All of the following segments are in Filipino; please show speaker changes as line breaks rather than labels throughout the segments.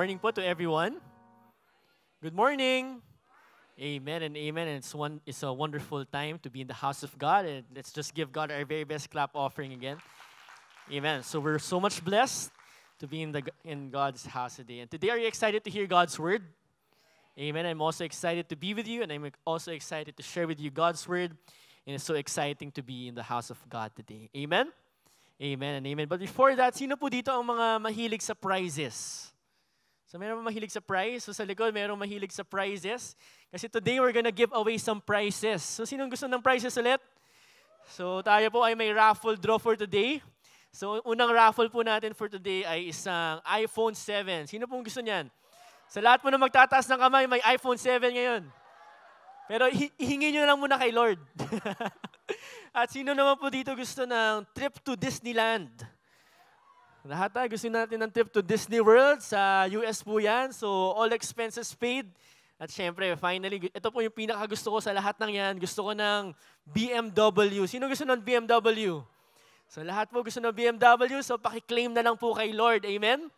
morning po to everyone. Good morning. Amen and amen. And it's one it's a wonderful time to be in the house of God. And let's just give God our very best clap offering again. Amen. So we're so much blessed to be in the in God's house today. And today are you excited to hear God's word? Amen. I'm also excited to be with you, and I'm also excited to share with you God's word. And it's so exciting to be in the house of God today. Amen. Amen and amen. But before that, sino po dito ang mga mahilig sa prizes? So meron mahilig sa prize? So sa likod, meron mahilig sa prizes. Kasi today we're gonna give away some prizes. So sinong gusto ng prizes ulit? So tayo po ay may raffle draw for today. So unang raffle po natin for today ay isang iPhone 7. Sino pong gusto niyan? Sa lahat po na magtataas ng kamay, may iPhone 7 ngayon. Pero ihingi nyo lang muna kay Lord. At sino naman po dito gusto ng trip to Disneyland? Lahat tayo gusto natin ng trip to Disney World. Sa US po yan. So, all expenses paid. At syempre, finally, ito po yung pinaka gusto ko sa lahat ng yan. Gusto ko ng BMW. Sino gusto ng BMW? So, lahat po gusto ng BMW. So, pakiklaim na lang po kay Lord. Amen?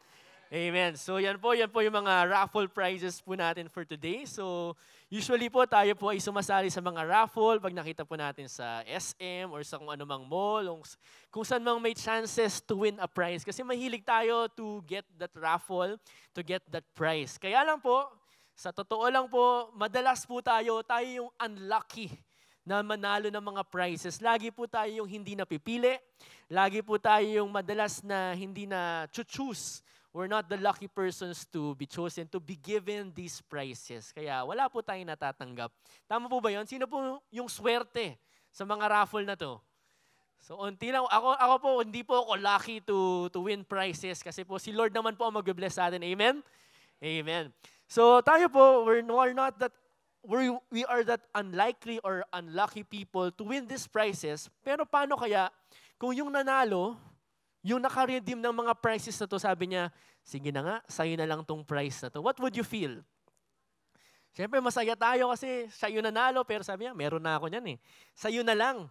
Amen. So yan po, yan po yung mga raffle prizes po natin for today. So usually po tayo po ay sumasali sa mga raffle pag nakita po natin sa SM or sa kung anumang mall, kung, kung saan mang may chances to win a prize. Kasi mahilig tayo to get that raffle, to get that prize. Kaya lang po, sa totoo lang po, madalas po tayo, tayo yung unlucky na manalo ng mga prizes. Lagi po tayo yung hindi napipili. Lagi po tayo yung madalas na hindi na choose we're not the lucky persons to be chosen to be given these prizes. Kaya wala po tayong natatanggap. Tama po ba yon? Sino po yung swerte sa mga raffle na to? So, unti lang. Ako, ako po, hindi po ako lucky to, to win prizes kasi po si Lord naman po ang mag-bless sa atin. Amen? Amen. So, tayo po, we're, we're not that we we are that unlikely or unlucky people to win these prizes. Pero paano kaya kung yung nanalo, yung nakaredeem ng mga prices na to, sabi niya, sige na nga, sa'yo na lang tong price na to. What would you feel? Siyempre, masaya tayo kasi siya yung nanalo, pero sabi niya, meron na ako niyan eh. Sa'yo na lang.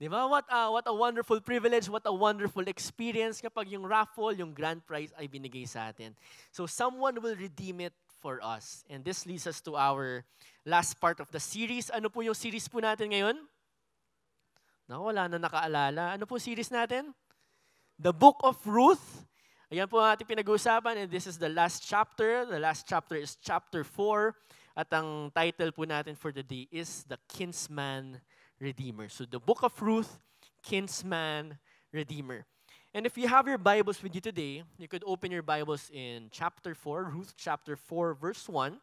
Di ba? What a, what a wonderful privilege, what a wonderful experience kapag yung raffle, yung grand prize ay binigay sa atin. So someone will redeem it for us. And this leads us to our last part of the series. Ano po yung series po natin ngayon? Naku, wala na nakaalala. Ano po series natin? The book of Ruth. Ayan po ang ating pinag-uusapan and this is the last chapter. The last chapter is chapter 4 at ang title po natin for the day is The Kinsman Redeemer. So the book of Ruth, Kinsman Redeemer. And if you have your Bibles with you today, you could open your Bibles in chapter 4, Ruth chapter 4 verse 1.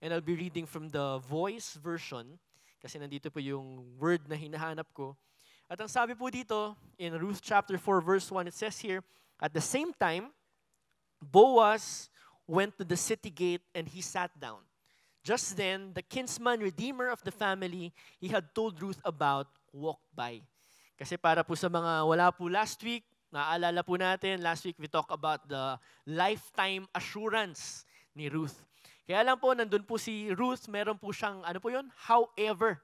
And I'll be reading from the voice version kasi nandito po yung word na hinahanap ko. At ang sabi po dito, in Ruth chapter 4 verse 1, it says here, At the same time, Boaz went to the city gate and he sat down. Just then, the kinsman redeemer of the family he had told Ruth about walked by. Kasi para po sa mga wala po last week, naaalala po natin, last week we talked about the lifetime assurance ni Ruth. Kaya lang po, nandun po si Ruth, meron po siyang, ano po yun? However,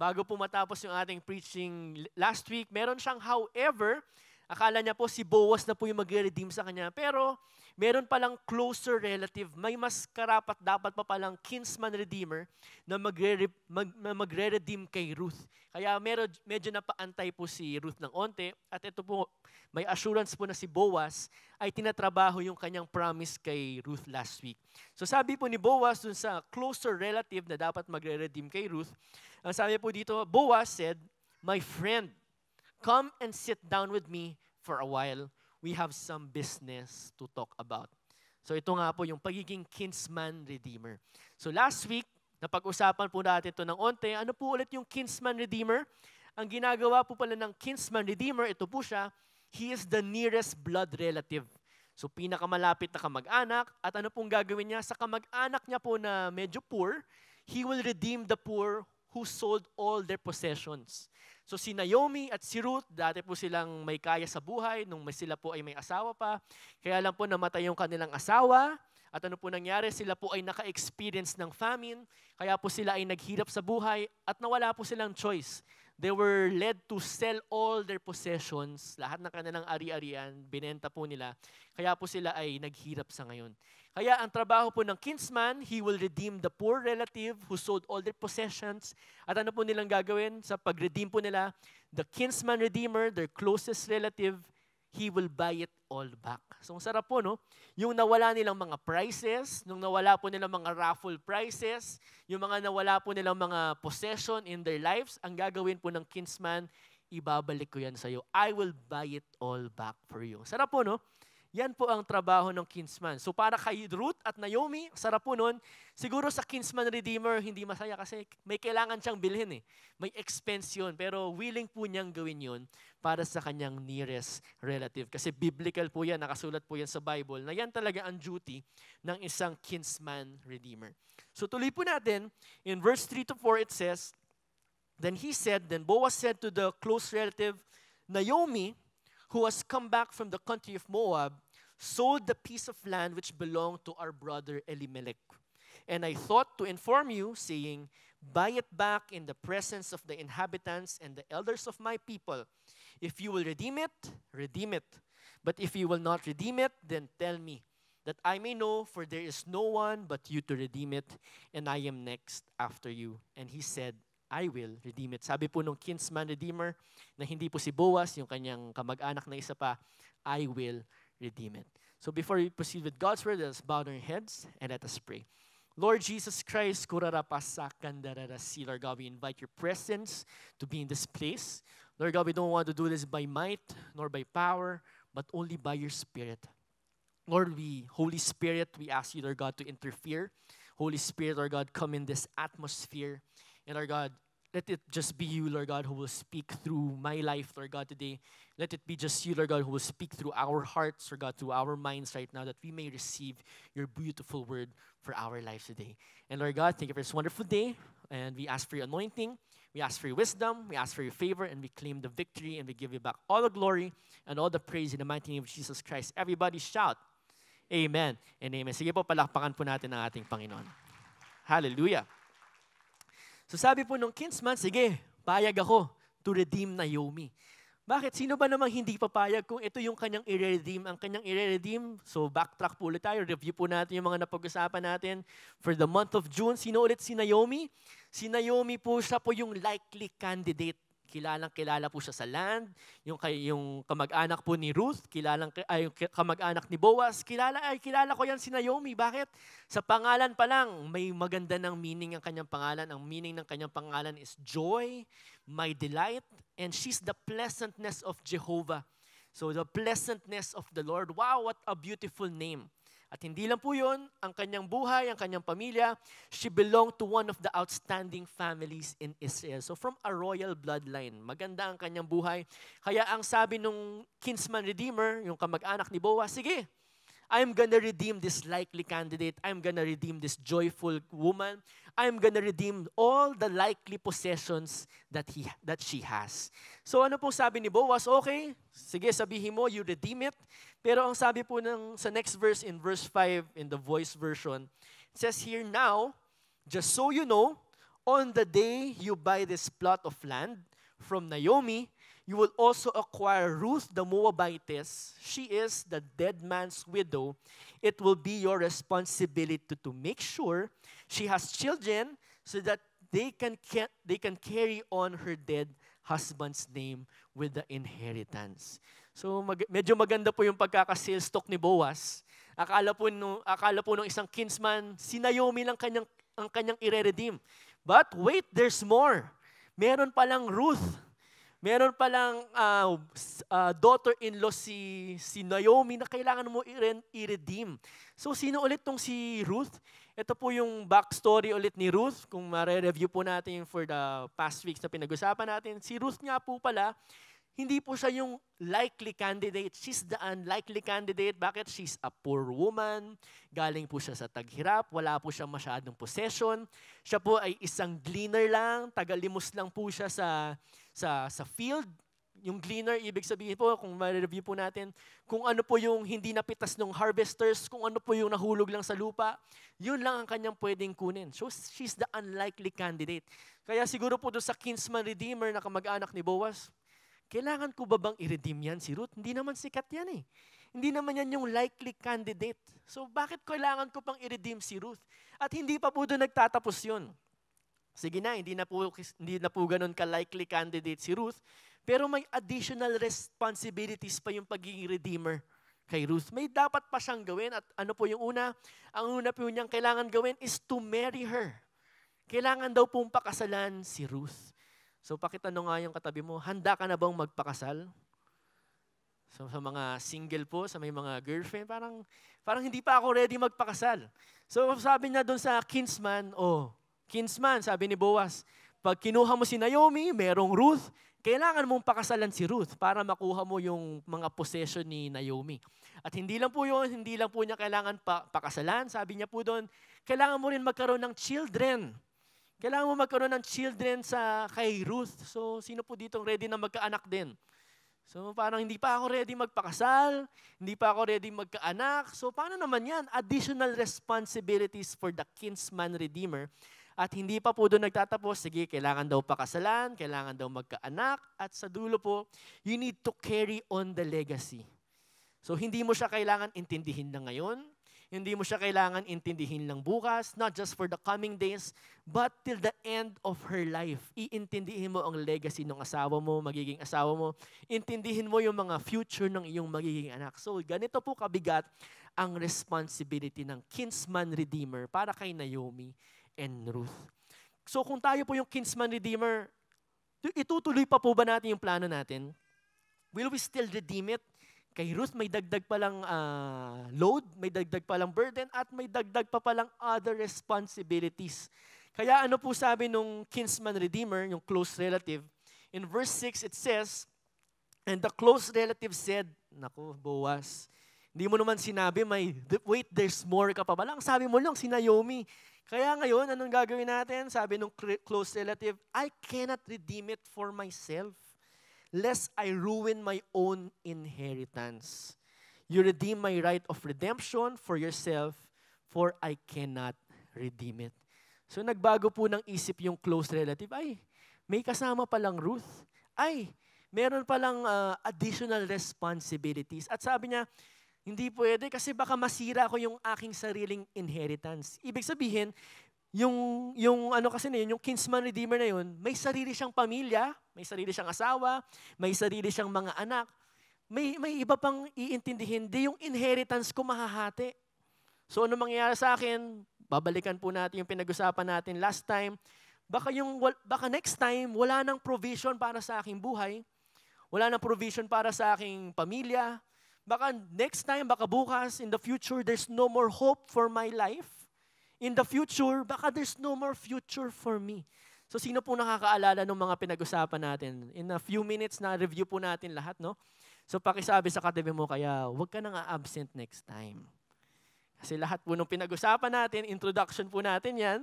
bago po matapos yung ating preaching last week, meron siyang however, akala niya po si Boaz na po yung magre-redeem sa kanya. Pero meron palang closer relative, may mas karapat dapat pa palang kinsman redeemer na magre- mag- magre-redeem kay Ruth. Kaya meron, medyo napaantay po si Ruth ng onte. At ito po, may assurance po na si Boaz ay tinatrabaho yung kanyang promise kay Ruth last week. So sabi po ni Boaz dun sa closer relative na dapat magre-redeem kay Ruth, ang sabi po dito, Boaz said, My friend, come and sit down with me for a while. We have some business to talk about. So ito nga po yung pagiging kinsman redeemer. So last week, napag-usapan po natin ito ng onte. Ano po ulit yung kinsman redeemer? Ang ginagawa po pala ng kinsman redeemer, ito po siya, he is the nearest blood relative. So pinakamalapit na kamag-anak. At ano pong gagawin niya? Sa kamag-anak niya po na medyo poor, he will redeem the poor who sold all their possessions. So si Naomi at si Ruth, dati po silang may kaya sa buhay nung may sila po ay may asawa pa. Kaya lang po namatay yung kanilang asawa. At ano po nangyari? Sila po ay naka-experience ng famine. Kaya po sila ay naghirap sa buhay at nawala po silang choice. They were led to sell all their possessions. Lahat ng kanilang ari-arian, binenta po nila. Kaya po sila ay naghirap sa ngayon. Kaya ang trabaho po ng kinsman, he will redeem the poor relative who sold all their possessions. At ano po nilang gagawin sa pag-redeem po nila? The kinsman redeemer, their closest relative, he will buy it all back. So, ang sarap po, no? Yung nawala nilang mga prices, nung nawala po nilang mga raffle prices, yung mga nawala po nilang mga possession in their lives, ang gagawin po ng kinsman, ibabalik ko yan sa'yo. I will buy it all back for you. Sarap po, no? Yan po ang trabaho ng kinsman. So para kay Ruth at Naomi, sarap po nun. Siguro sa kinsman redeemer, hindi masaya kasi may kailangan siyang bilhin eh. May expense yun. Pero willing po niyang gawin yun para sa kanyang nearest relative. Kasi biblical po yan, nakasulat po yan sa Bible, na yan talaga ang duty ng isang kinsman redeemer. So tuloy po natin, in verse 3 to 4 it says, Then he said, then Boaz said to the close relative, Naomi, who has come back from the country of Moab, sold the piece of land which belonged to our brother Elimelech. And I thought to inform you, saying, Buy it back in the presence of the inhabitants and the elders of my people. If you will redeem it, redeem it. But if you will not redeem it, then tell me, that I may know, for there is no one but you to redeem it, and I am next after you. And he said, I will redeem it. Sabi po nung kinsman redeemer na hindi po si Boaz, yung kanyang kamag-anak na isa pa, I will redeem it. So before we proceed with God's word, let us bow our heads and let us pray. Lord Jesus Christ, Lord God, we invite your presence to be in this place. Lord God, we don't want to do this by might nor by power, but only by your Spirit. Lord, we, Holy Spirit, we ask you, Lord God, to interfere. Holy Spirit, Lord God, come in this atmosphere. And Lord God, let it just be you, Lord God, who will speak through my life, Lord God, today. Let it be just you, Lord God, who will speak through our hearts, Lord God, through our minds right now, that we may receive your beautiful word for our lives today. And Lord God, thank you for this wonderful day. And we ask for your anointing. We ask for your wisdom. We ask for your favor. And we claim the victory. And we give you back all the glory and all the praise in the mighty name of Jesus Christ. Everybody shout, Amen and Amen. Sige po, palakpakan po natin ang ating Panginoon. Hallelujah. So sabi po nung kinsman, sige, payag ako to redeem Naomi. Bakit? Sino ba namang hindi papayag kung ito yung kanyang i-redeem? Ang kanyang i-redeem, so backtrack po ulit tayo, review po natin yung mga napag-usapan natin for the month of June. Sino ulit si Naomi? Si Naomi po, siya po yung likely candidate kilalang kilala po siya sa land. Yung, yung kamag-anak po ni Ruth, kilalang, ay, yung kamag-anak ni Boaz, kilala, ay, kilala ko yan si Naomi. Bakit? Sa pangalan pa lang, may maganda ng meaning ang kanyang pangalan. Ang meaning ng kanyang pangalan is joy, my delight, and she's the pleasantness of Jehovah. So the pleasantness of the Lord. Wow, what a beautiful name. At hindi lang po yun, ang kanyang buhay, ang kanyang pamilya, she belonged to one of the outstanding families in Israel. So from a royal bloodline, maganda ang kanyang buhay. Kaya ang sabi nung kinsman redeemer, yung kamag-anak ni Boaz, sige, I'm gonna redeem this likely candidate. I'm gonna redeem this joyful woman. I'm gonna redeem all the likely possessions that he that she has. So ano pong sabi ni Boaz? Okay, sige sabihin mo, you redeem it. Pero ang sabi po ng sa next verse in verse 5 in the voice version, it says here now, just so you know, on the day you buy this plot of land from Naomi, you will also acquire Ruth the Moabitess. She is the dead man's widow. It will be your responsibility to, make sure she has children so that they can, they can carry on her dead husband's name with the inheritance. So mag, medyo maganda po yung pagkaka-sales talk ni Boaz. Akala po nung akala po nung isang kinsman, si Naomi lang kanyang ang kanyang ire-redeem. But wait, there's more. Meron pa lang Ruth Meron palang uh, uh, daughter-in-law si, si Naomi na kailangan mo i-redeem. So, sino ulit tong si Ruth? Ito po yung backstory ulit ni Ruth. Kung mare-review po natin for the past weeks na pinag-usapan natin. Si Ruth nga po pala, hindi po siya yung likely candidate. She's the unlikely candidate. Bakit? She's a poor woman. Galing po siya sa taghirap. Wala po siya masyadong possession. Siya po ay isang gleaner lang. Tagalimos lang po siya sa, sa, sa field. Yung gleaner, ibig sabihin po, kung ma-review po natin, kung ano po yung hindi napitas ng harvesters, kung ano po yung nahulog lang sa lupa, yun lang ang kanyang pwedeng kunin. So, she's the unlikely candidate. Kaya siguro po doon sa kinsman redeemer na kamag-anak ni Boaz, kailangan ko ba bang i-redeem yan si Ruth? Hindi naman sikat yan eh. Hindi naman yan yung likely candidate. So bakit kailangan ko pang i-redeem si Ruth? At hindi pa po doon nagtatapos yun. Sige na, hindi na po, hindi na po ganun ka-likely candidate si Ruth. Pero may additional responsibilities pa yung pagiging redeemer kay Ruth. May dapat pa siyang gawin. At ano po yung una? Ang una po niyang kailangan gawin is to marry her. Kailangan daw pong pakasalan si Ruth. So pakitanong nga yung katabi mo, handa ka na bang magpakasal? So sa mga single po, sa may mga girlfriend, parang, parang hindi pa ako ready magpakasal. So sabi niya doon sa kinsman, oh, kinsman, sabi ni Boaz, pag kinuha mo si Naomi, merong Ruth, kailangan mong pakasalan si Ruth para makuha mo yung mga possession ni Naomi. At hindi lang po yun, hindi lang po niya kailangan pa, pakasalan. Sabi niya po doon, kailangan mo rin magkaroon ng children. Kailangan mo magkaroon ng children sa kay Ruth. So, sino po dito ready na magkaanak din? So, parang hindi pa ako ready magpakasal, hindi pa ako ready magkaanak. So, paano naman yan? Additional responsibilities for the kinsman redeemer. At hindi pa po doon nagtatapos, sige, kailangan daw pakasalan, kailangan daw magkaanak, at sa dulo po, you need to carry on the legacy. So, hindi mo siya kailangan intindihin na ngayon, hindi mo siya kailangan intindihin lang bukas, not just for the coming days, but till the end of her life. Iintindihin mo ang legacy ng asawa mo, magiging asawa mo. Intindihin mo yung mga future ng iyong magiging anak. So, ganito po kabigat ang responsibility ng kinsman redeemer para kay Naomi and Ruth. So, kung tayo po yung kinsman redeemer, itutuloy pa po ba natin yung plano natin? Will we still redeem it? Kay Ruth, may dagdag pa lang uh, load, may dagdag pa lang burden, at may dagdag pa palang other responsibilities. Kaya ano po sabi nung kinsman redeemer, yung close relative, in verse 6 it says, And the close relative said, Naku, Boaz, hindi mo naman sinabi, may, wait, there's more ka pa ba lang? Sabi mo lang, si Naomi. Kaya ngayon, anong gagawin natin? Sabi nung close relative, I cannot redeem it for myself lest I ruin my own inheritance. You redeem my right of redemption for yourself, for I cannot redeem it. So nagbago po ng isip yung close relative. Ay, may kasama palang Ruth. Ay, meron palang uh, additional responsibilities. At sabi niya, hindi pwede kasi baka masira ko yung aking sariling inheritance. Ibig sabihin, yung, yung ano kasi na yun, yung kinsman redeemer na yun, may sarili siyang pamilya, may sarili siyang asawa, may sarili siyang mga anak. May, may iba pang iintindihin, di yung inheritance ko mahahati. So ano mangyayari sa akin? Babalikan po natin yung pinag-usapan natin last time. Baka, yung, baka next time, wala nang provision para sa aking buhay. Wala nang provision para sa aking pamilya. Baka next time, baka bukas, in the future, there's no more hope for my life in the future, baka there's no more future for me. So sino po nakakaalala ng mga pinag-usapan natin? In a few minutes na review po natin lahat, no? So pakisabi sa katabi mo, kaya huwag ka nang absent next time. Kasi lahat po nung pinag-usapan natin, introduction po natin yan,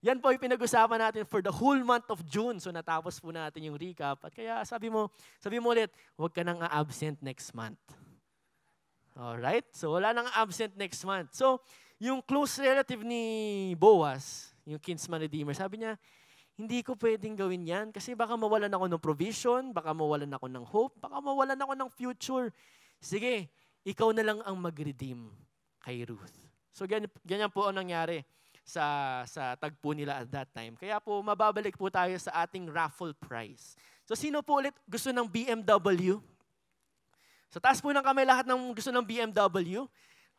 yan po yung pinag-usapan natin for the whole month of June. So natapos po natin yung recap. At kaya sabi mo, sabi mo ulit, huwag ka nang absent next month. Alright? So wala nang absent next month. So yung close relative ni Boaz, yung kinsman redeemer, sabi niya, hindi ko pwedeng gawin yan kasi baka mawalan ako ng provision, baka mawalan ako ng hope, baka mawalan ako ng future. Sige, ikaw na lang ang mag-redeem kay Ruth. So ganyan, ganyan po ang nangyari sa, sa tagpo nila at that time. Kaya po, mababalik po tayo sa ating raffle prize. So sino po ulit gusto ng BMW? Sa taas po ng kamay lahat ng gusto ng BMW.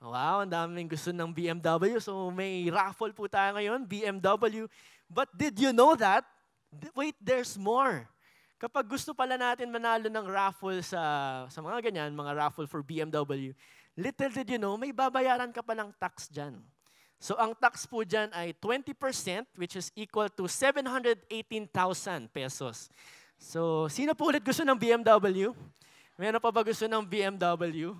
Wow, ang daming gusto ng BMW. So may raffle po tayo ngayon, BMW. But did you know that? Wait, there's more. Kapag gusto pala natin manalo ng raffle sa, sa mga ganyan, mga raffle for BMW, little did you know, may babayaran ka palang tax dyan. So ang tax po dyan ay 20% which is equal to 718,000 pesos. So sino po ulit gusto ng BMW? Meron pa ba gusto ng BMW?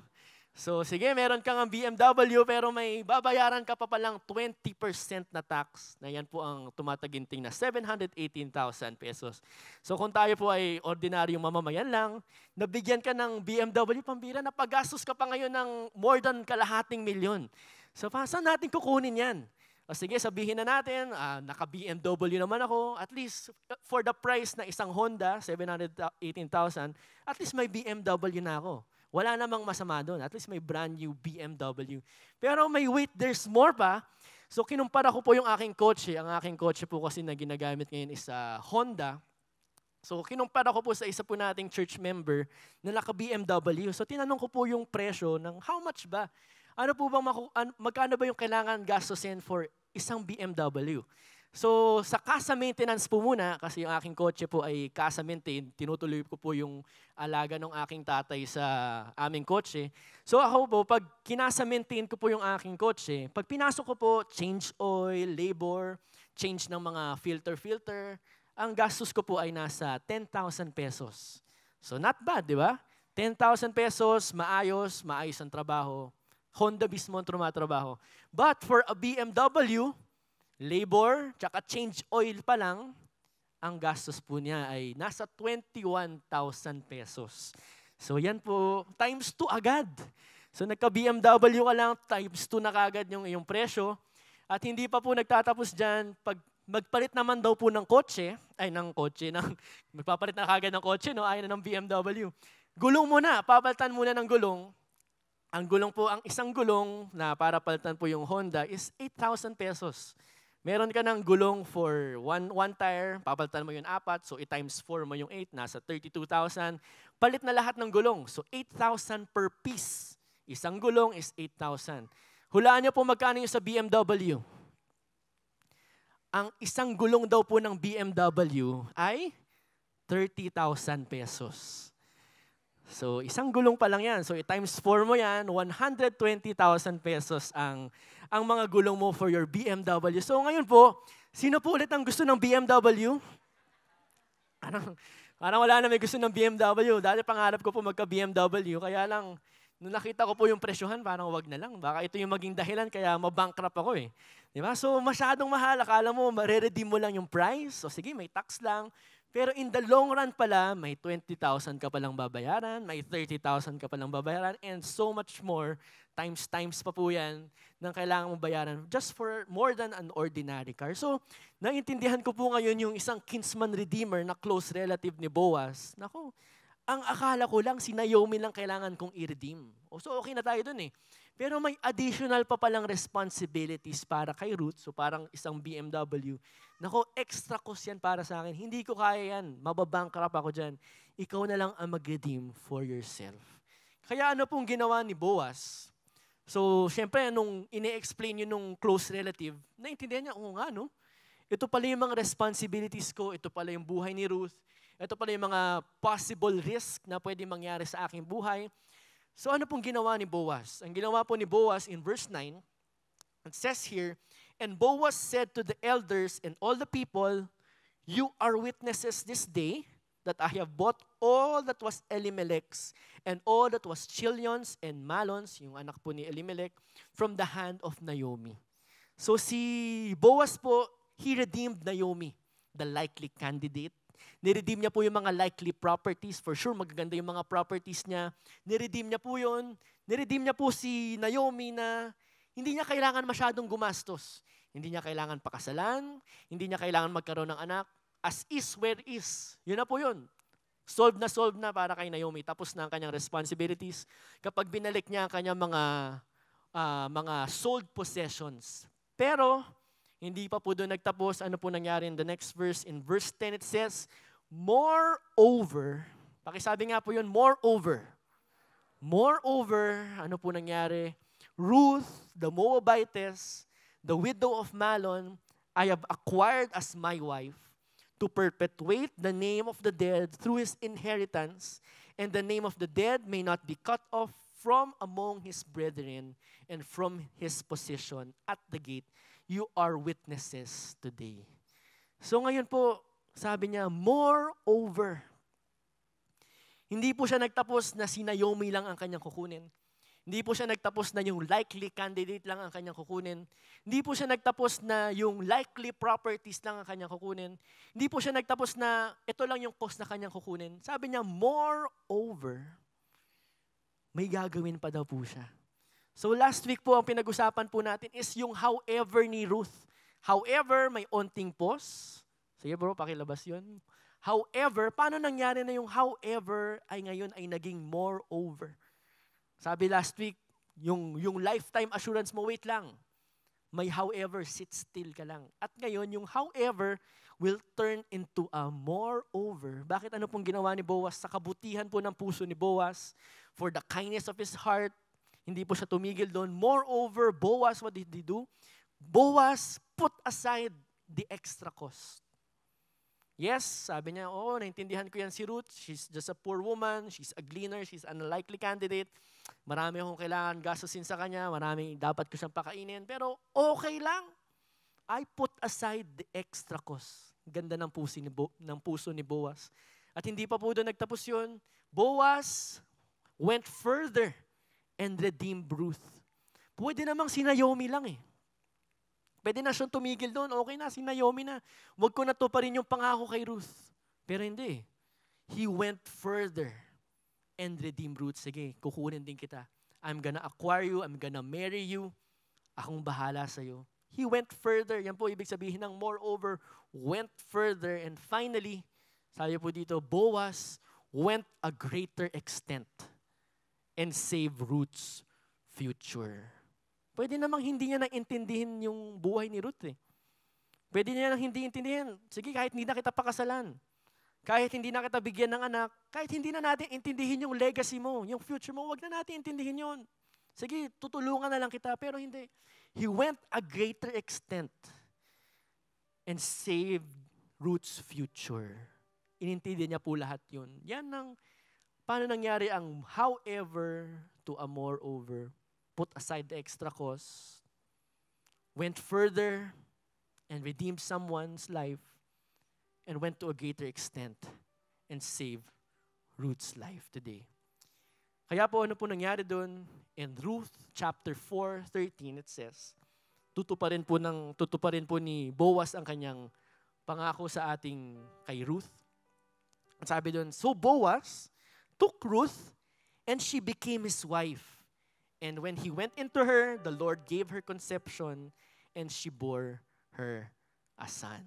So sige, meron kang BMW pero may babayaran ka pa palang 20% na tax na yan po ang tumataginting na 718,000 pesos. So kung tayo po ay ordinaryong mamamayan lang, nabigyan ka ng BMW pambira na paggastos ka pa ngayon ng more than kalahating milyon. So saan natin kukunin yan? O sige, sabihin na natin, uh, naka-BMW naman ako, at least for the price na isang Honda, 718,000, at least may BMW na ako. Wala namang masama doon. At least may brand new BMW. Pero may wait, there's more pa. So kinumpara ko po yung aking kotse. Ang aking kotse po kasi na ginagamit ngayon is uh, Honda. So kinumpara ko po sa isa po nating church member na naka-BMW. So tinanong ko po yung presyo ng how much ba? Ano po bang maku- an- magkano ba yung kailangan gastusin for isang BMW? So, sa casa maintenance po muna, kasi yung aking kotse po ay casa maintain, tinutuloy ko po yung alaga ng aking tatay sa aming kotse. So ako po, pag kinasa maintain ko po yung aking kotse, pag pinasok ko po, change oil, labor, change ng mga filter-filter, ang gastos ko po ay nasa 10,000 pesos. So not bad, di ba? 10,000 pesos, maayos, maayos ang trabaho. Honda mismo ang trumatrabaho. But for a BMW, labor, tsaka change oil pa lang, ang gastos po niya ay nasa 21,000 pesos. So yan po, times 2 agad. So nagka-BMW ka lang, times 2 na kagad yung iyong presyo. At hindi pa po nagtatapos dyan, pag magpalit naman daw po ng kotse, ay ng kotse, ng, magpapalit na kagad ng kotse, no? ayaw na ng BMW. Gulong muna, papalitan muna ng gulong. Ang gulong po, ang isang gulong na para palitan po yung Honda is 8,000 pesos. Meron ka ng gulong for one, one tire, papalitan mo yung apat, so i-times 4 mo yung 8, nasa 32,000. Palit na lahat ng gulong, so 8,000 per piece. Isang gulong is 8,000. Hulaan niyo po magkano yung sa BMW. Ang isang gulong daw po ng BMW ay 30,000 pesos. So, isang gulong pa lang yan. So, i-times 4 mo yan, 120,000 pesos ang, ang mga gulong mo for your BMW. So, ngayon po, sino po ulit ang gusto ng BMW? Parang, parang wala na may gusto ng BMW. Dati pangarap ko po magka-BMW, kaya lang, nung nakita ko po yung presyohan, parang wag na lang. Baka ito yung maging dahilan kaya mabankrupt ako eh. Di ba? So, masyadong mahal. Akala mo, mareredeem mo lang yung price. So, sige, may tax lang. Pero in the long run pala, may 20,000 ka palang babayaran, may 30,000 ka palang babayaran, and so much more, times times pa po yan, ng kailangan mong bayaran just for more than an ordinary car. So, naintindihan ko po ngayon yung isang kinsman redeemer na close relative ni Boaz. Nako, ang akala ko lang si Naomi lang kailangan kong i-redeem. So, okay na tayo dun eh. Pero may additional pa palang responsibilities para kay Ruth. So parang isang BMW. Nako, extra cost yan para sa akin. Hindi ko kaya yan. Mababankrupt ako dyan. Ikaw na lang ang mag-redeem for yourself. Kaya ano pong ginawa ni Boaz? So, syempre, nung ine-explain yun nung close relative, naintindihan niya, oo nga, no? Ito pala yung mga responsibilities ko. Ito pala yung buhay ni Ruth. Ito pala yung mga possible risk na pwede mangyari sa aking buhay. So ano pong ginawa ni Boaz? Ang ginawa po ni Boaz in verse 9, it says here, And Boaz said to the elders and all the people, You are witnesses this day that I have bought all that was Elimelech's and all that was Chilion's and Malon's, yung anak po ni Elimelech, from the hand of Naomi. So si Boaz po, he redeemed Naomi, the likely candidate Niredeem niya po yung mga likely properties. For sure, magaganda yung mga properties niya. Niredeem niya po yun. Niredeem niya po si Naomi na hindi niya kailangan masyadong gumastos. Hindi niya kailangan pakasalan. Hindi niya kailangan magkaroon ng anak. As is, where is. Yun na po yun. Solve na solve na para kay Naomi. Tapos na ang kanyang responsibilities. Kapag binalik niya ang kanyang mga, uh, mga sold possessions. Pero, hindi pa po doon nagtapos. Ano po nangyari in the next verse? In verse 10 it says, Moreover, pakisabi nga po yun, moreover. Moreover, ano po nangyari? Ruth, the Moabitess, the widow of Malon, I have acquired as my wife to perpetuate the name of the dead through his inheritance, and the name of the dead may not be cut off from among his brethren and from his position at the gate. You are witnesses today. So ngayon po, sabi niya, moreover. Hindi po siya nagtapos na si Naomi lang ang kanyang kukunin. Hindi po siya nagtapos na yung likely candidate lang ang kanyang kukunin. Hindi po siya nagtapos na yung likely properties lang ang kanyang kukunin. Hindi po siya nagtapos na ito lang yung cost na kanyang kukunin. Sabi niya, moreover, may gagawin pa daw po siya. So last week po ang pinag-usapan po natin is yung however ni Ruth. However, may onting pause. Sige bro, pakilabas yun. However, paano nangyari na yung however ay ngayon ay naging moreover? Sabi last week, yung, yung lifetime assurance mo, wait lang. May however, sit still ka lang. At ngayon, yung however will turn into a moreover. Bakit ano pong ginawa ni Boaz? Sa kabutihan po ng puso ni Boaz, for the kindness of his heart, hindi po siya tumigil doon. Moreover, Boaz, what did he do? Boaz put aside the extra cost. Yes, sabi niya, oo, oh, naintindihan ko yan si Ruth. She's just a poor woman. She's a gleaner. She's an unlikely candidate. Marami akong kailangan gastusin sa kanya. Marami dapat ko siyang pakainin. Pero okay lang. I put aside the extra cost. Ganda ng puso ni, Bo, ng puso ni Boaz. At hindi pa po doon nagtapos yun. Boaz went further and redeemed Ruth. Pwede namang si Naomi lang eh. Pwede na siyang tumigil doon. Okay na, si Naomi na. Huwag ko na to pa rin yung pangako kay Ruth. Pero hindi. He went further and redeemed Ruth. Sige, kukunin din kita. I'm gonna acquire you. I'm gonna marry you. Akong bahala sa'yo. He went further. Yan po ibig sabihin ng moreover, went further. And finally, sabi po dito, Boaz went a greater extent and saved Ruth's future. Pwede namang hindi niya naintindihin yung buhay ni Ruth eh. Pwede niya nang hindi intindihin. Sige, kahit hindi na kita pakasalan. Kahit hindi na kita bigyan ng anak, kahit hindi na natin intindihin yung legacy mo, yung future mo, wag na natin intindihin yon. Sige, tutulungan na lang kita, pero hindi. He went a greater extent and saved Ruth's future. Inintindihan niya po lahat yun. Yan ang, paano nangyari ang however to a moreover put aside the extra cost, went further and redeemed someone's life, and went to a greater extent and saved Ruth's life today. Kaya po ano po nangyari doon? In Ruth chapter 4, 13, it says, tutuparin po, ng, tutuparin po ni Boaz ang kanyang pangako sa ating kay Ruth. Sabi doon, So Boaz took Ruth and she became his wife. And when he went into her, the Lord gave her conception and she bore her a son.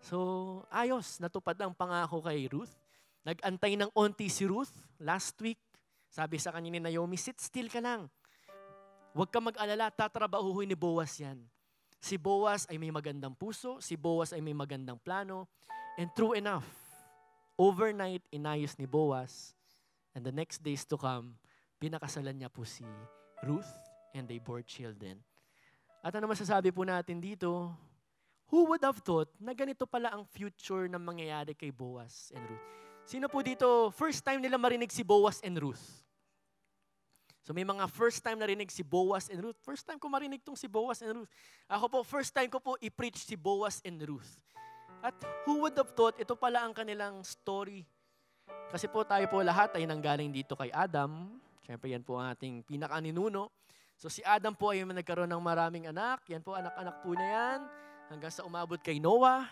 So, ayos, natupad ang pangako kay Ruth. Nagantay ng onti si Ruth last week. Sabi sa kanya ni Naomi, sit still ka lang. Huwag ka mag-alala, tatrabahuhin ni Boaz yan. Si Boaz ay may magandang puso, si Boaz ay may magandang plano. And true enough, overnight, inayos ni Boaz. And the next days to come, pinakasalan niya po si Ruth, and they bore children. At ano masasabi po natin dito? Who would have thought na ganito pala ang future na mangyayari kay Boaz and Ruth? Sino po dito, first time nila marinig si Boaz and Ruth? So may mga first time narinig si Boaz and Ruth. First time ko marinig tong si Boaz and Ruth. Ako po, first time ko po i-preach si Boaz and Ruth. At who would have thought, ito pala ang kanilang story. Kasi po tayo po lahat ay nanggaling dito kay Adam, Siyempre, yan po ang ating pinakaninuno. So si Adam po ay nagkaroon ng maraming anak. Yan po, anak-anak po na yan. Hanggang sa umabot kay Noah.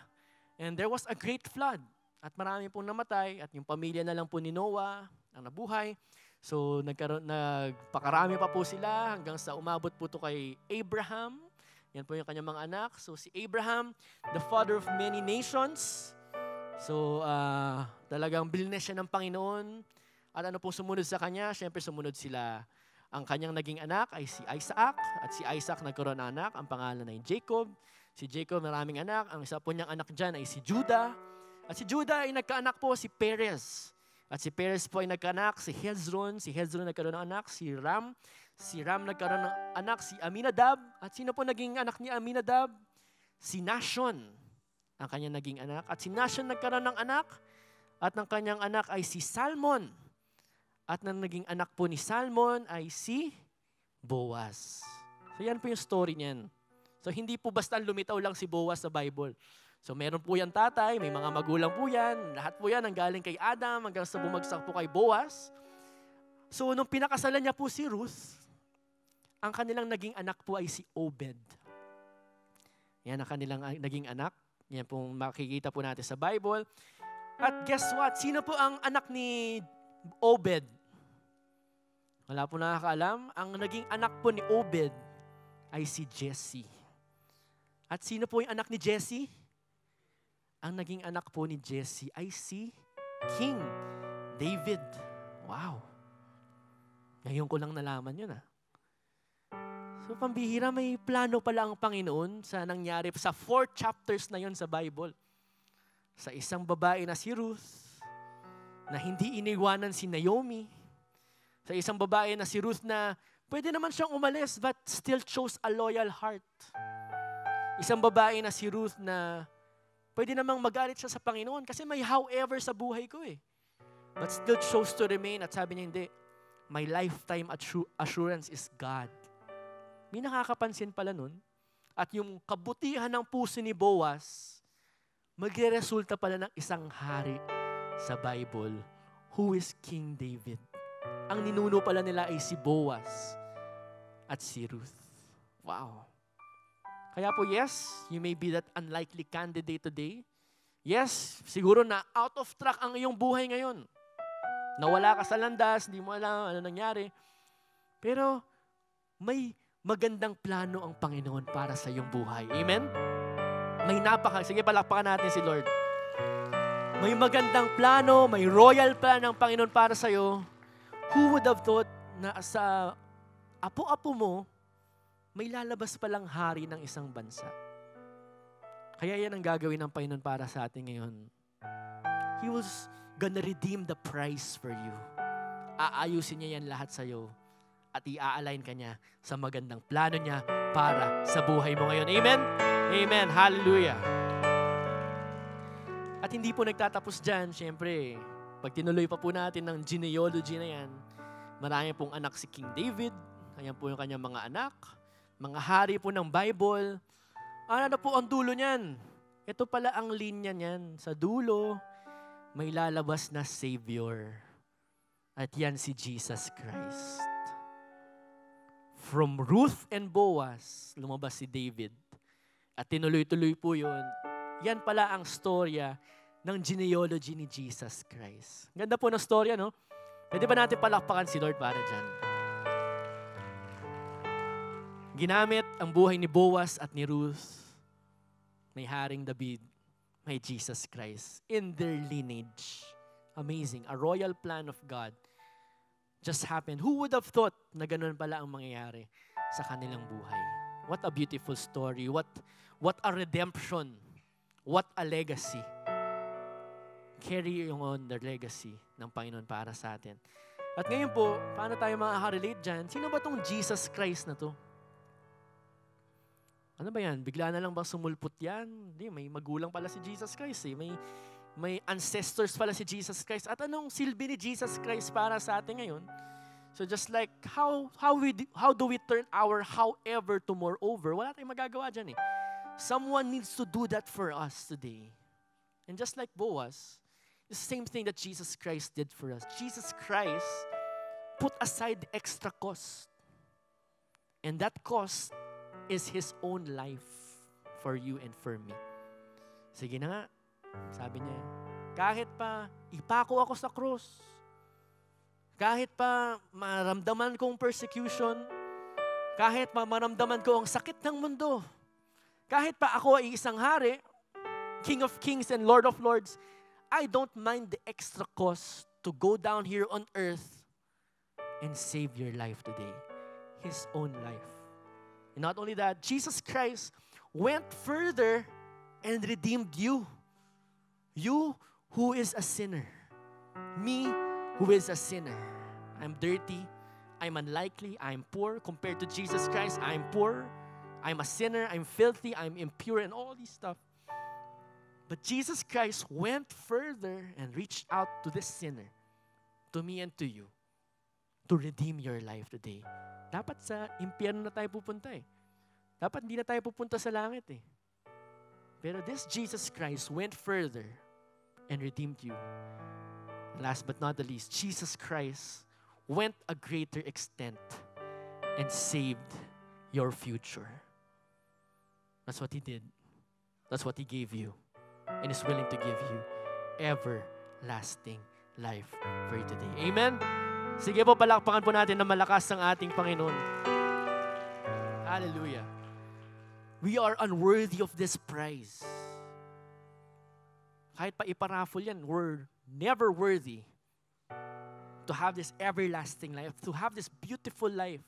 And there was a great flood. At marami pong namatay. At yung pamilya na lang po ni Noah ang nabuhay. So nagkaroon, nagpakarami pa po sila hanggang sa umabot po to kay Abraham. Yan po yung kanyang mga anak. So si Abraham, the father of many nations. So uh, talagang bilnes siya ng Panginoon. At ano pong sumunod sa kanya? Siyempre sumunod sila. Ang kanyang naging anak ay si Isaac. At si Isaac nagkaroon ng anak. Ang pangalan ay Jacob. Si Jacob maraming anak. Ang isa po niyang anak dyan ay si Judah. At si Judah ay nagkaanak po si Perez. At si Perez po ay nagkaanak si Hezron. Si Hezron nagkaroon ng anak si Ram. Si Ram nagkaroon ng anak si Aminadab. At sino po naging anak ni Aminadab? Si Nashon ang kanyang naging anak. At si Nashon nagkaroon ng anak. At ng kanyang anak ay si Salmon. At nang naging anak po ni Salmon ay si Boaz. So yan po yung story niyan. So hindi po basta lumitaw lang si Boaz sa Bible. So meron po yan tatay, may mga magulang po yan. Lahat po yan ang galing kay Adam hanggang sa bumagsak po kay Boaz. So nung pinakasalan niya po si Ruth, ang kanilang naging anak po ay si Obed. Yan ang kanilang naging anak. Yan pong makikita po natin sa Bible. At guess what? Sino po ang anak ni Obed? Wala po nakakaalam, ang naging anak po ni Obed ay si Jesse. At sino po yung anak ni Jesse? Ang naging anak po ni Jesse ay si King David. Wow. Ngayon ko lang nalaman yun ah. So pambihira, may plano pala ang Panginoon sa nangyari sa four chapters na yon sa Bible. Sa isang babae na si Ruth, na hindi iniwanan si Naomi. Sa isang babae na si Ruth na pwede naman siyang umalis but still chose a loyal heart. Isang babae na si Ruth na pwede namang magalit siya sa Panginoon kasi may however sa buhay ko eh. But still chose to remain at sabi niya hindi, my lifetime assurance is God. May nakakapansin pala nun. At yung kabutihan ng puso ni Boaz, magre-resulta pala ng isang hari sa Bible who is King David. Ang ninuno pala nila ay si Boaz at si Ruth. Wow. Kaya po, yes, you may be that unlikely candidate today. Yes, siguro na out of track ang iyong buhay ngayon. Nawala ka sa landas, hindi mo alam ano nangyari. Pero may magandang plano ang Panginoon para sa iyong buhay. Amen? May napaka, sige palakpakan natin si Lord. May magandang plano, may royal plan ng Panginoon para sa iyo. Who would have thought na sa apo-apo mo, may lalabas palang hari ng isang bansa. Kaya yan ang gagawin ng Panginoon para sa atin ngayon. He was gonna redeem the price for you. Aayusin niya yan lahat sa iyo at i-align ka niya sa magandang plano niya para sa buhay mo ngayon. Amen? Amen. Hallelujah. At hindi po nagtatapos dyan, syempre, pag tinuloy pa po natin ng genealogy na yan, marami pong anak si King David, ayan po yung kanyang mga anak, mga hari po ng Bible. Ano na po ang dulo niyan? Ito pala ang linya niyan. Sa dulo, may lalabas na Savior. At yan si Jesus Christ. From Ruth and Boaz, lumabas si David. At tinuloy-tuloy po yun. Yan pala ang storya ng genealogy ni Jesus Christ. Ganda po ng storya, no? Pwede ba natin palakpakan si Lord para dyan? Ginamit ang buhay ni Boaz at ni Ruth. May Haring David, may Jesus Christ in their lineage. Amazing. A royal plan of God just happened. Who would have thought na ganun pala ang mangyayari sa kanilang buhay? What a beautiful story. What, what a redemption. What a legacy. Carry on the legacy ng Panginoon para sa atin. At ngayon po, paano tayo makaka-relate dyan? Sino ba tong Jesus Christ na to? Ano ba yan? Bigla na lang ba sumulpot yan? Hindi, may magulang pala si Jesus Christ eh. May may ancestors pala si Jesus Christ. At anong silbi ni Jesus Christ para sa atin ngayon? So just like how how we how do we turn our however to more over? Wala tayong magagawa diyan eh. Someone needs to do that for us today. And just like Boaz, the same thing that Jesus Christ did for us. Jesus Christ put aside the extra cost. And that cost is His own life for you and for me. Sige na nga, sabi niya, kahit pa ipako ako sa krus, kahit pa maramdaman kong persecution, kahit pa maramdaman ko ang sakit ng mundo, kahit pa ako ay isang hari, King of Kings and Lord of Lords, I don't mind the extra cost to go down here on earth and save your life today. His own life. And not only that, Jesus Christ went further and redeemed you. You who is a sinner. Me who is a sinner. I'm dirty. I'm unlikely. I'm poor compared to Jesus Christ. I'm poor. I'm a sinner. I'm filthy. I'm impure and all these stuff. But Jesus Christ went further and reached out to this sinner, to me and to you, to redeem your life today. Dapat sa impyerno na tayo pupunta eh. Dapat hindi na tayo pupunta sa langit eh. Pero this Jesus Christ went further and redeemed you. Last but not the least, Jesus Christ went a greater extent and saved your future. That's what He did. That's what He gave you. And is willing to give you everlasting life for you today. Amen? Sige po, palakpakan po natin na malakas ang ating Panginoon. Hallelujah. We are unworthy of this prize. Kahit pa iparaffle yan, we're never worthy to have this everlasting life, to have this beautiful life.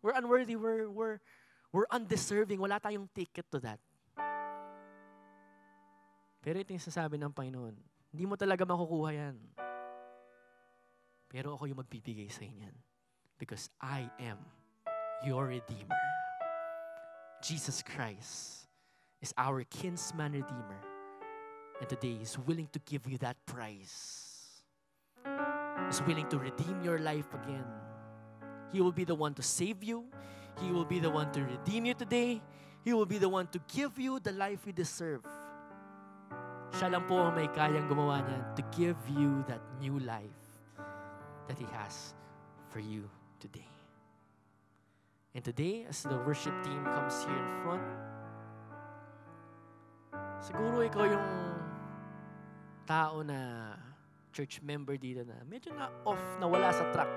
We're unworthy, we're, we're, we're undeserving. Wala tayong ticket to that. Pero ito yung sasabi ng Panginoon, hindi mo talaga makukuha yan. Pero ako yung magbibigay sa inyan. Because I am your Redeemer. Jesus Christ is our kinsman Redeemer. And today He's willing to give you that price. He's willing to redeem your life again. He will be the one to save you. He will be the one to redeem you today. He will be the one to give you the life you deserve. Siya lang po ang may kayang gumawa niyan to give you that new life that He has for you today. And today, as the worship team comes here in front, siguro ikaw yung tao na church member dito na medyo na off na wala sa track.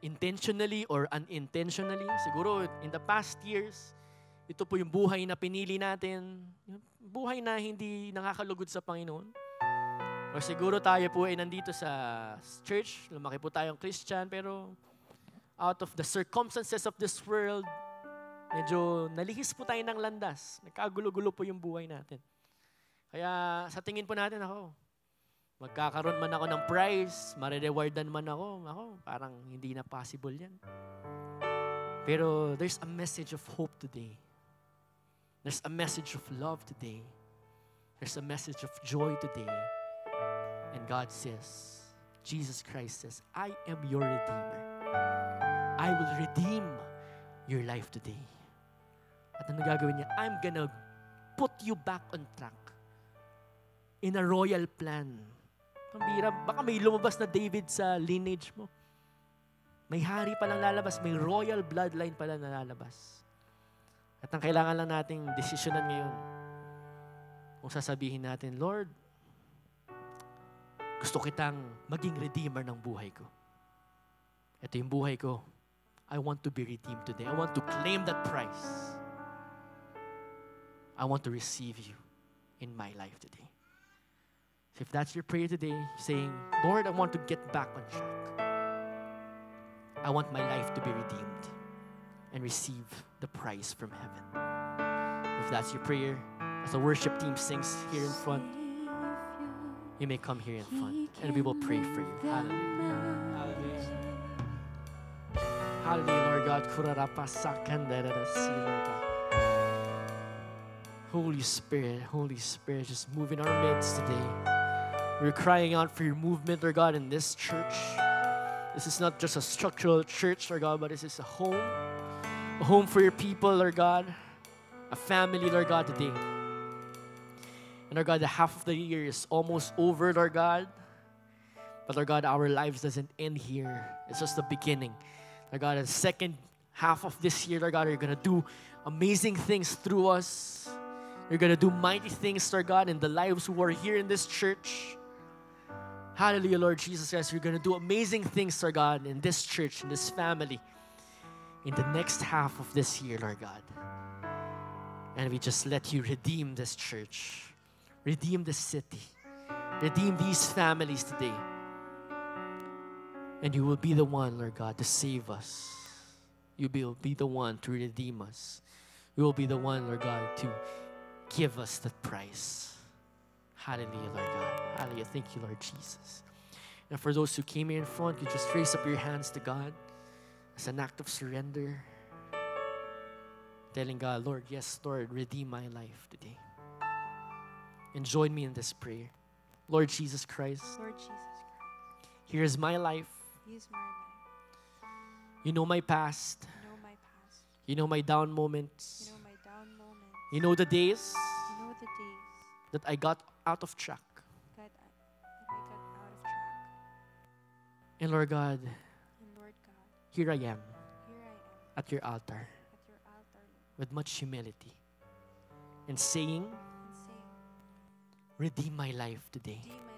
Intentionally or unintentionally, siguro in the past years, ito po yung buhay na pinili natin, buhay na hindi nakakalugod sa Panginoon. O siguro tayo po ay nandito sa church, lumaki po tayong Christian, pero out of the circumstances of this world, medyo nalihis po tayo ng landas. Nagkagulo-gulo po yung buhay natin. Kaya sa tingin po natin ako, magkakaroon man ako ng prize, marirewardan man ako, ako, parang hindi na possible yan. Pero there's a message of hope today. There's a message of love today. There's a message of joy today. And God says, Jesus Christ says, I am your Redeemer. I will redeem your life today. At ano gagawin niya? I'm gonna put you back on track in a royal plan. Pambira, baka may lumabas na David sa lineage mo. May hari pa lang lalabas, may royal bloodline pa lang lalabas. At ang kailangan lang nating desisyonan ngayon, kung sasabihin natin, Lord, gusto kitang maging redeemer ng buhay ko. Ito yung buhay ko. I want to be redeemed today. I want to claim that price. I want to receive you in my life today. So if that's your prayer today, saying, Lord, I want to get back on track. I want my life to be redeemed and receive the prize from heaven. If that's your prayer, as the worship team sings here in front, you may come here in front and we will pray for you. Hallelujah. Hallelujah. Lord God. Holy Spirit, Holy Spirit, just move in our midst today. We're crying out for your movement, Lord God, in this church. This is not just a structural church, Lord God, but this is a home. A home for your people, Lord God. A family, Lord God, today. And Lord God, the half of the year is almost over, Lord God. But Lord God, our lives doesn't end here. It's just the beginning. Lord God, the second half of this year, Lord God, you're gonna do amazing things through us. You're gonna do mighty things, Lord God, in the lives who are here in this church. Hallelujah, Lord Jesus Christ. You're gonna do amazing things, Lord God, in this church, in this family, in the next half of this year, Lord God. And we just let you redeem this church, redeem this city, redeem these families today. And you will be the one, Lord God, to save us. You will be the one to redeem us. You will be the one, Lord God, to give us the price. Hallelujah, Lord God. Hallelujah. Thank you, Lord Jesus. And for those who came here in front, you just raise up your hands to God as an act of surrender. Telling God, Lord, yes, Lord, redeem my life today. And join me in this prayer. Lord Jesus Christ,
Lord Jesus Christ,
here is my life.
Use my life.
You know my past.
You know my past.
You know my down moments.
You know my down moments.
You know the days
You know the days
that I got out of track.
that I, that I got out of track.
And Lord God,
And Lord God,
here I am
here I am
at your altar
at your altar, Lord,
with much humility and saying,
and saying,
Redeem my life today.
Redeem my life today.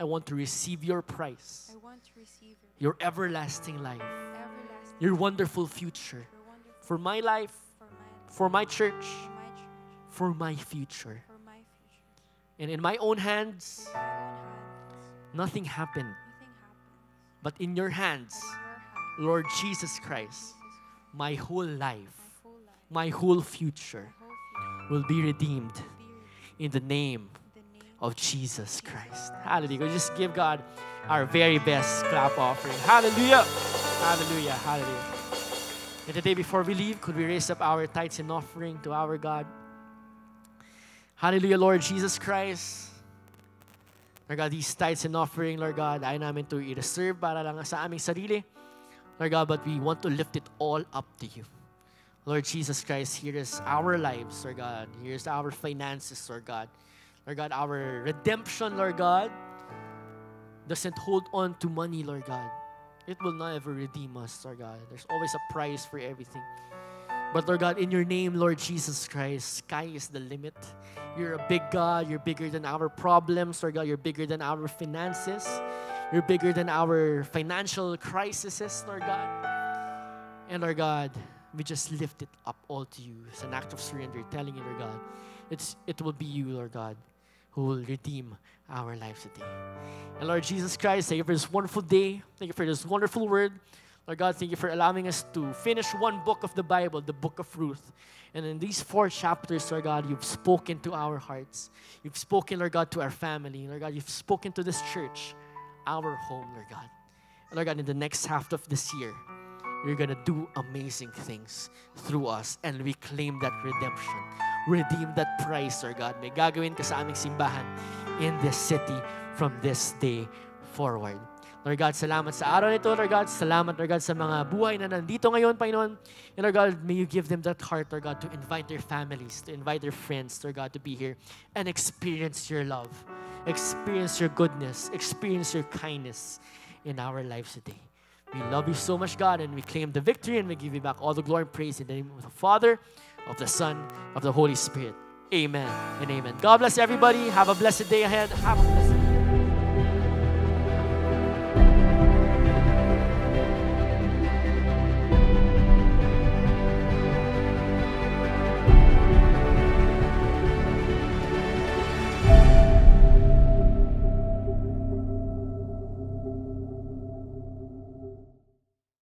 I want to receive your price,
I want to receive
your
your
everlasting life,
everlasting,
your wonderful future
your wonderful
for my life,
for my
for my church,
for my church,
for my future.
for my future.
And in my own hands,
my own hands,
nothing happened.
nothing.
But in your hands,
in your hands,
Lord Jesus Christ,
Jesus,
my whole life,
my whole life,
whole future
whole future
will be redeemed
will be redeemed
in the name
in the name
of Jesus Christ. Hallelujah. Just give God our very best clap offering. Hallelujah. Hallelujah. Hallelujah. And today, before we leave, could we raise up our tithes and offering to our God? Hallelujah, Lord Jesus Christ. Lord God, these tithes and offering, Lord God, ayaw namin to i-reserve para lang sa aming sarili. Lord God, but we want to lift it all up to you. Lord Jesus Christ, here is our lives, Lord God. Here's our finances, Lord God. Lord God, our redemption, Lord God, doesn't hold on to money, Lord God. It will not ever redeem us, Lord God. There's always a price for everything. But Lord God, in your name, Lord Jesus Christ, sky is the limit. You're a big God. You're bigger than our problems, Lord God. You're bigger than our finances. You're bigger than our financial crises, Lord God. And Lord God, we just lift it up all to you It's an act of surrender, telling you, Lord God, it's it will be you, Lord God, who will redeem our lives today. And Lord Jesus Christ, thank you for this wonderful day. Thank you for this wonderful word. Lord God, thank you for allowing us to finish one book of the Bible, the book of Ruth. And in these four chapters, Lord God, you've spoken to our hearts. You've spoken, Lord God, to our family. Lord God, you've spoken to this church, our home, Lord God. And Lord God, in the next half of this year, you're gonna do amazing things through us and we claim that redemption. Redeem that price, Lord God. May gagawin ka sa aming simbahan in this city from this day forward. Lord God, salamat sa araw nito, Lord God. Salamat, Lord God, sa mga buhay na nandito ngayon, Panginoon. And Lord God, may you give them that heart, Lord God, to invite their families, to invite their friends, Lord God, to be here and experience your love, experience your goodness, experience your kindness in our lives today. We love you so much, God, and we claim the victory and we give you back all the glory and praise in the name of the Father, of the Son, of the Holy Spirit. Amen and amen. God bless everybody. Have a blessed day ahead. Have a blessed